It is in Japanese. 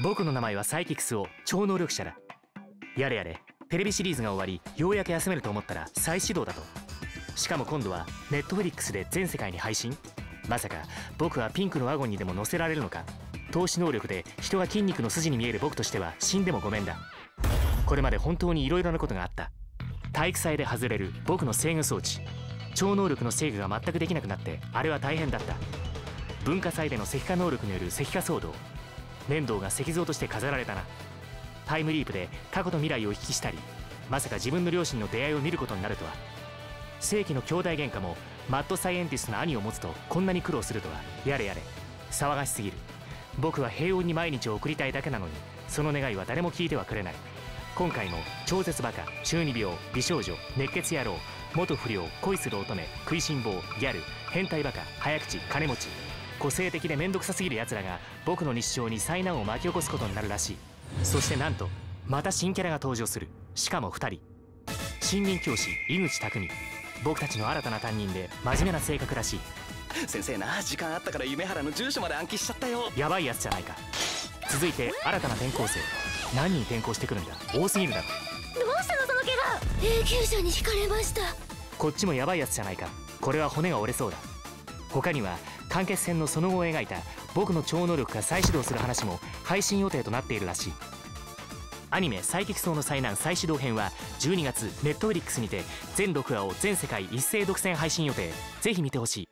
僕の名前はサイキクスを超能力者だ。やれやれテレビシリーズが終わりようやく休めると思ったら再始動だと。しかも今度はネットフリックスで全世界に配信。まさか僕はピンクのワゴンにでも乗せられるのか。投資能力で人が筋肉の筋に見える僕としては死んでもごめんだ。これまで本当に色々なことがあった。体育祭で外れる僕の制御装置。超能力の制御が全くできなくなってあれは大変だった。文化祭での石化能力による石化騒動。粘土が石像として飾られたな。タイムリープで過去と未来を行きしたりまさか自分の両親の出会いを見ることになるとは。世紀の兄弟喧嘩もマッドサイエンティストの兄を持つとこんなに苦労するとは。やれやれ。騒がしすぎる。僕は平穏に毎日を送りたいだけなのにその願いは誰も聞いてはくれない。今回も超絶バカ中二病美少女熱血野郎元不良恋する乙女食いしん坊ギャル変態バカ早口金持ち。個性的で面倒くさすぎる奴らが僕の日常に災難を巻き起こすことになるらしい。そしてなんとまた新キャラが登場する。しかも2人。新任教師井口匠。僕たちの新たな担任で真面目な性格らしい。先生な時間あったから夢原の住所まで暗記しちゃったよ。やばいやつじゃないか。続いて新たな転校生。何人転校してくるんだ？多すぎるだろ。どうしたのその怪我。永久者に惹かれました。こっちもやばいやつじゃないか。これは骨が折れそうだ。他には間欠戦のその後を描いた僕の超能力が再始動する話も配信予定となっているらしい。アニメ「サイキクソーの災難再始動編」は12月ネットフリックスにて全6話を全世界一斉独占配信予定。ぜひ見てほしい。